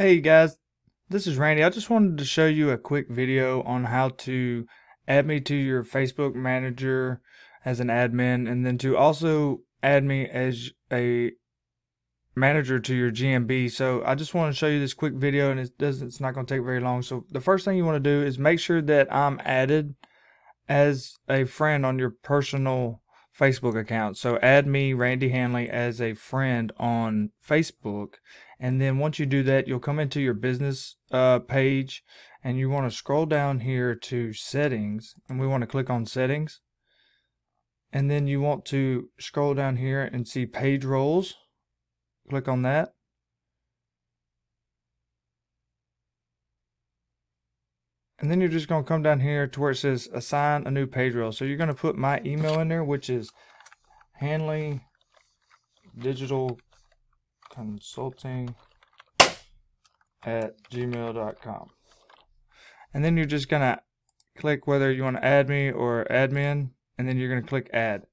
Hey guys, this is Randy. I just wanted to show you a quick video on how to add me to your Facebook manager as an admin and then to also add me as a manager to your GMB. So I just want to show you this quick video and it doesn't it's not going to take very long. So the first thing you want to do is make sure that I'm added as a friend on your personal Facebook account. So add me, Randy Hanley, as a friend on Facebook. And then once you do that, you'll come into your business uh, page and you want to scroll down here to settings and we want to click on settings. And then you want to scroll down here and see page roles. Click on that. And then you're just going to come down here to where it says assign a new page role. So you're going to put my email in there, which is Hanley Digital Consulting at gmail.com. And then you're just going to click whether you want to add me or admin, and then you're going to click add.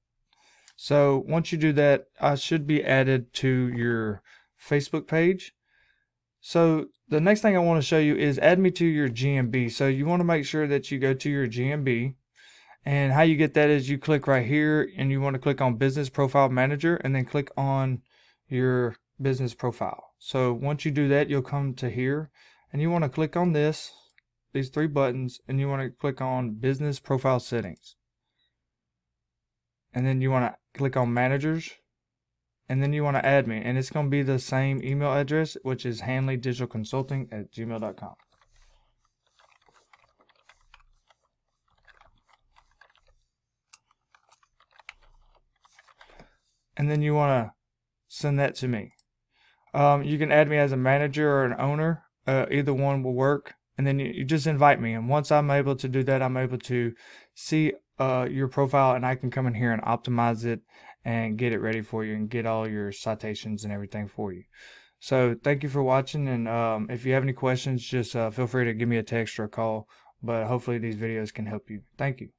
So once you do that, I should be added to your Facebook page. So the next thing I want to show you is add me to your GMB. So you want to make sure that you go to your GMB. And how you get that is you click right here and you want to click on business profile manager and then click on your business profile. So once you do that, you'll come to here and you want to click on this, these three buttons, and you want to click on business profile settings. And then you want to click on managers and then you want to add me and it's going to be the same email address which is hanleydigitalconsulting at gmail.com and then you want to send that to me um, you can add me as a manager or an owner uh, either one will work and then you, you, just invite me and once i'm able to do that i'm able to see uh, your profile and i can come in here and optimize it and get it ready for you and get all your citations and everything for you. So thank you for watching. And um, if you have any questions, just uh, feel free to give me a text or a call. But hopefully these videos can help you. Thank you.